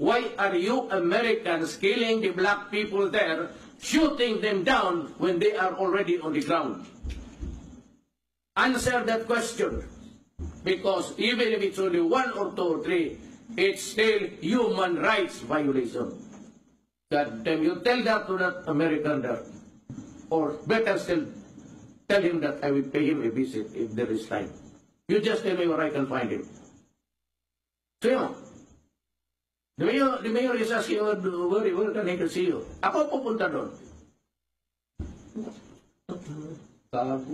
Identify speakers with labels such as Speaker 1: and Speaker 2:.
Speaker 1: Why are you Americans killing the black people there, shooting them down when they are already on the ground? Answer that question. Because even if it's only one or two or three, it's still human rights violation. God damn you, tell that to that American there. Or better still, tell him that I will pay him a visit if there is time. You just tell me where I can find him. So. The mayor, the mayor is asking where, where, where can he can see you. Ako pupunta doon. Tago.